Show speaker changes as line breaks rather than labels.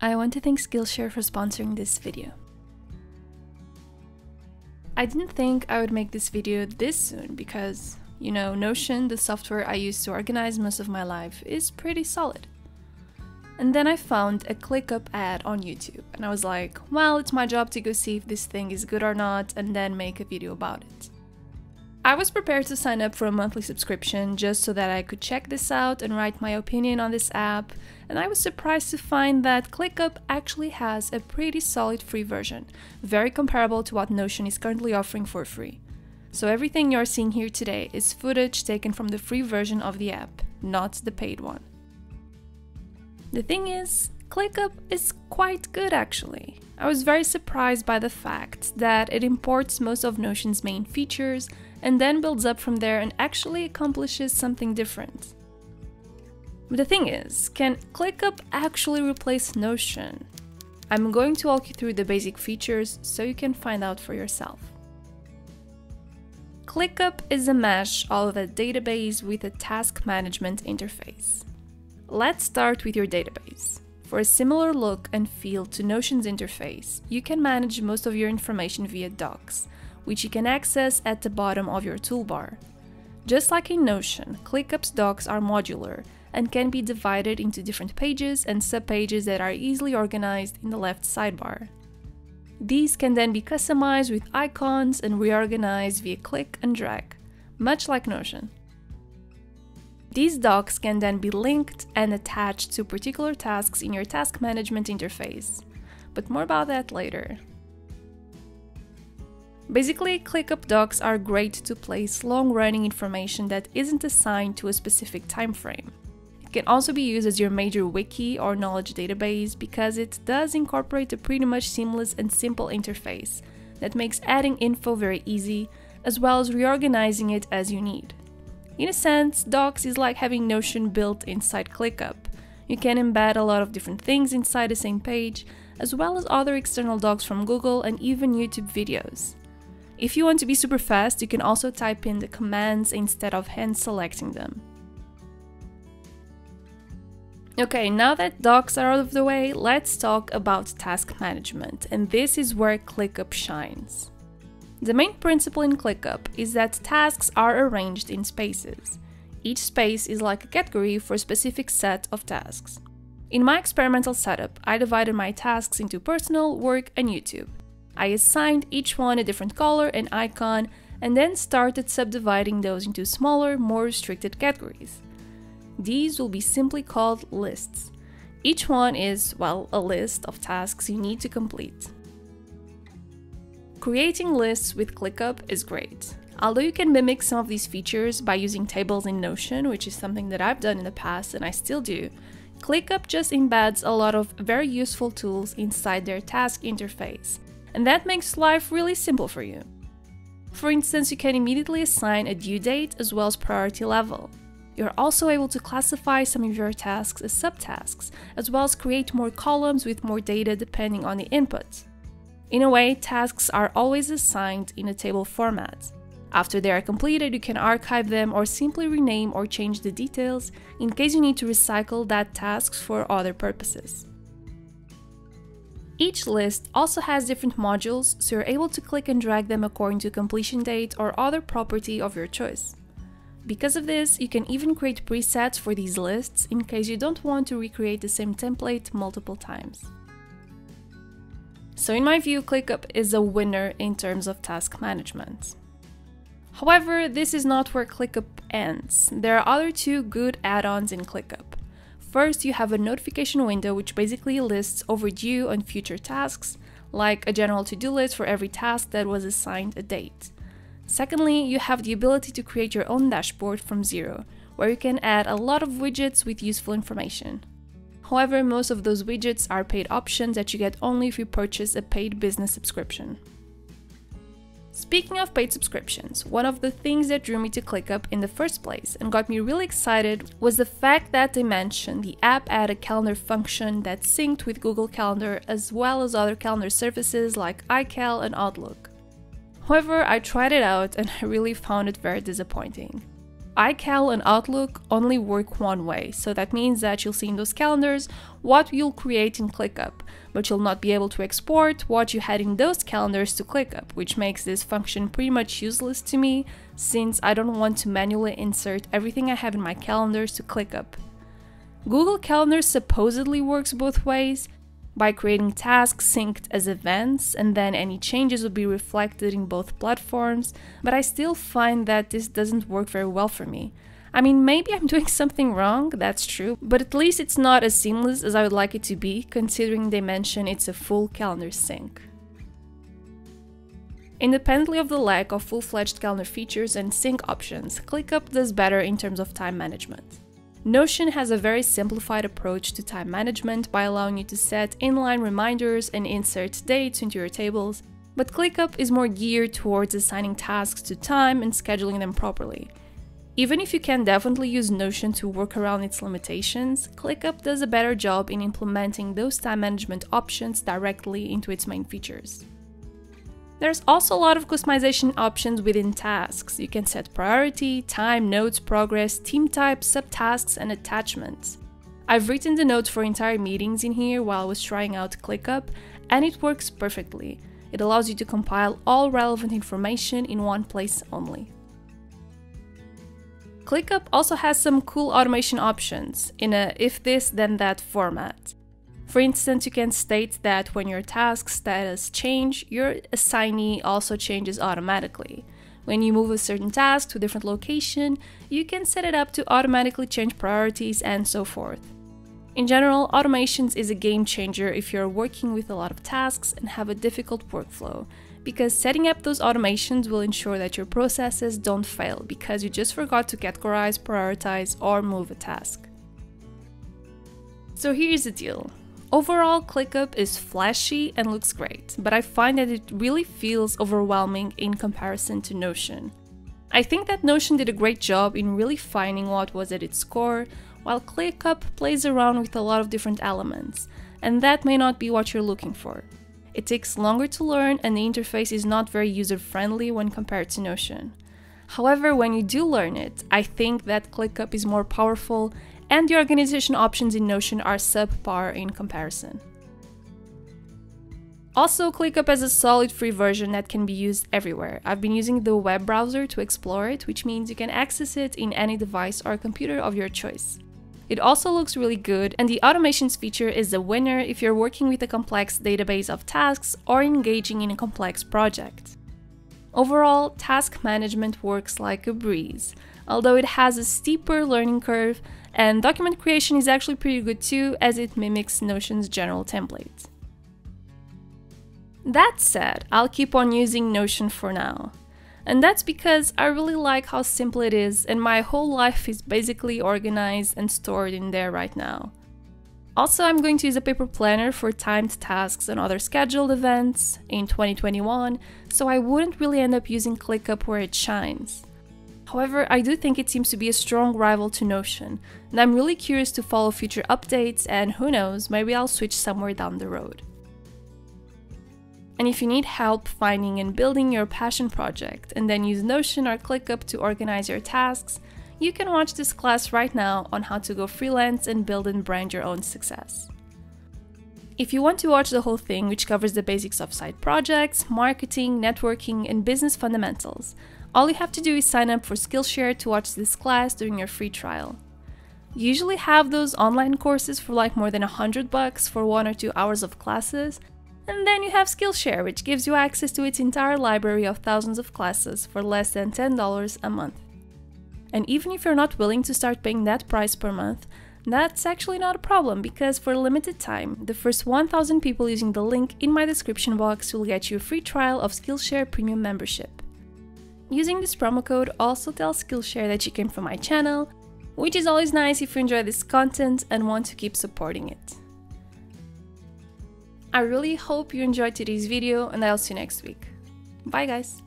I want to thank Skillshare for sponsoring this video. I didn't think I would make this video this soon because, you know, Notion, the software I use to organize most of my life, is pretty solid. And then I found a ClickUp ad on YouTube, and I was like, well, it's my job to go see if this thing is good or not, and then make a video about it. I was prepared to sign up for a monthly subscription just so that I could check this out and write my opinion on this app, and I was surprised to find that ClickUp actually has a pretty solid free version, very comparable to what Notion is currently offering for free. So everything you're seeing here today is footage taken from the free version of the app, not the paid one. The thing is, ClickUp is quite good actually. I was very surprised by the fact that it imports most of Notion's main features and then builds up from there and actually accomplishes something different. But the thing is, can ClickUp actually replace Notion? I'm going to walk you through the basic features so you can find out for yourself. ClickUp is a mesh of a database with a task management interface. Let's start with your database. For a similar look and feel to Notion's interface, you can manage most of your information via docs, which you can access at the bottom of your toolbar. Just like in Notion, ClickUp's docs are modular and can be divided into different pages and subpages that are easily organized in the left sidebar. These can then be customized with icons and reorganized via click and drag, much like Notion. These docs can then be linked and attached to particular tasks in your task management interface, but more about that later. Basically, ClickUp docs are great to place long-running information that isn't assigned to a specific time frame. It can also be used as your major wiki or knowledge database because it does incorporate a pretty much seamless and simple interface that makes adding info very easy, as well as reorganizing it as you need. In a sense, Docs is like having Notion built inside ClickUp. You can embed a lot of different things inside the same page, as well as other external docs from Google and even YouTube videos. If you want to be super fast, you can also type in the commands instead of hand selecting them. Okay, now that docs are out of the way, let's talk about task management, and this is where ClickUp shines. The main principle in ClickUp is that tasks are arranged in spaces. Each space is like a category for a specific set of tasks. In my experimental setup, I divided my tasks into personal, work, and YouTube. I assigned each one a different color and icon and then started subdividing those into smaller, more restricted categories. These will be simply called lists. Each one is, well, a list of tasks you need to complete. Creating lists with ClickUp is great. Although you can mimic some of these features by using tables in Notion, which is something that I've done in the past and I still do, ClickUp just embeds a lot of very useful tools inside their task interface, and that makes life really simple for you. For instance, you can immediately assign a due date as well as priority level. You're also able to classify some of your tasks as subtasks, as well as create more columns with more data depending on the input. In a way, tasks are always assigned in a table format. After they are completed, you can archive them or simply rename or change the details in case you need to recycle that task for other purposes. Each list also has different modules, so you're able to click and drag them according to completion date or other property of your choice. Because of this, you can even create presets for these lists in case you don't want to recreate the same template multiple times. So in my view, ClickUp is a winner in terms of task management. However, this is not where ClickUp ends. There are other two good add-ons in ClickUp. First, you have a notification window which basically lists overdue and future tasks, like a general to-do list for every task that was assigned a date. Secondly, you have the ability to create your own dashboard from zero, where you can add a lot of widgets with useful information. However, most of those widgets are paid options that you get only if you purchase a paid business subscription. Speaking of paid subscriptions, one of the things that drew me to ClickUp in the first place and got me really excited was the fact that they mentioned the app had a calendar function that synced with Google Calendar as well as other calendar services like iCal and Outlook. However, I tried it out and I really found it very disappointing. iCal and Outlook only work one way, so that means that you'll see in those calendars what you'll create in ClickUp, but you'll not be able to export what you had in those calendars to ClickUp, which makes this function pretty much useless to me since I don't want to manually insert everything I have in my calendars to ClickUp. Google Calendar supposedly works both ways, by creating tasks synced as events, and then any changes will be reflected in both platforms, but I still find that this doesn't work very well for me. I mean, maybe I'm doing something wrong, that's true, but at least it's not as seamless as I would like it to be, considering they mention it's a full calendar sync. Independently of the lack of full fledged calendar features and sync options, ClickUp does better in terms of time management. Notion has a very simplified approach to time management by allowing you to set inline reminders and insert dates into your tables, but ClickUp is more geared towards assigning tasks to time and scheduling them properly. Even if you can definitely use Notion to work around its limitations, ClickUp does a better job in implementing those time management options directly into its main features. There's also a lot of customization options within tasks. You can set priority, time, notes, progress, team type, subtasks, and attachments. I've written the notes for entire meetings in here while I was trying out ClickUp, and it works perfectly. It allows you to compile all relevant information in one place only. ClickUp also has some cool automation options in a if this then that format. For instance, you can state that when your task status change, your assignee also changes automatically. When you move a certain task to a different location, you can set it up to automatically change priorities and so forth. In general, automations is a game changer if you're working with a lot of tasks and have a difficult workflow, because setting up those automations will ensure that your processes don't fail because you just forgot to categorize, prioritize, or move a task. So here's the deal Overall, ClickUp is flashy and looks great, but I find that it really feels overwhelming in comparison to Notion. I think that Notion did a great job in really finding what was at its core, while ClickUp plays around with a lot of different elements, and that may not be what you're looking for. It takes longer to learn and the interface is not very user friendly when compared to Notion. However, when you do learn it, I think that ClickUp is more powerful and the organization options in Notion are subpar in comparison. Also, ClickUp has a solid free version that can be used everywhere. I've been using the web browser to explore it, which means you can access it in any device or computer of your choice. It also looks really good, and the automations feature is a winner if you're working with a complex database of tasks or engaging in a complex project. Overall, task management works like a breeze, although it has a steeper learning curve and document creation is actually pretty good too, as it mimics Notion's general template. That said, I'll keep on using Notion for now. And that's because I really like how simple it is, and my whole life is basically organized and stored in there right now. Also, I'm going to use a paper planner for timed tasks and other scheduled events in 2021, so I wouldn't really end up using ClickUp where it shines. However, I do think it seems to be a strong rival to Notion, and I'm really curious to follow future updates and who knows, maybe I'll switch somewhere down the road. And if you need help finding and building your passion project and then use Notion or ClickUp to organize your tasks, you can watch this class right now on how to go freelance and build and brand your own success. If you want to watch the whole thing, which covers the basics of side projects, marketing, networking, and business fundamentals, all you have to do is sign up for Skillshare to watch this class during your free trial. You usually have those online courses for like more than 100 bucks for one or two hours of classes, and then you have Skillshare, which gives you access to its entire library of thousands of classes for less than $10 a month. And even if you're not willing to start paying that price per month, that's actually not a problem because for a limited time, the first 1000 people using the link in my description box will get you a free trial of Skillshare Premium membership. Using this promo code also tells Skillshare that you came from my channel, which is always nice if you enjoy this content and want to keep supporting it. I really hope you enjoyed today's video and I'll see you next week. Bye guys!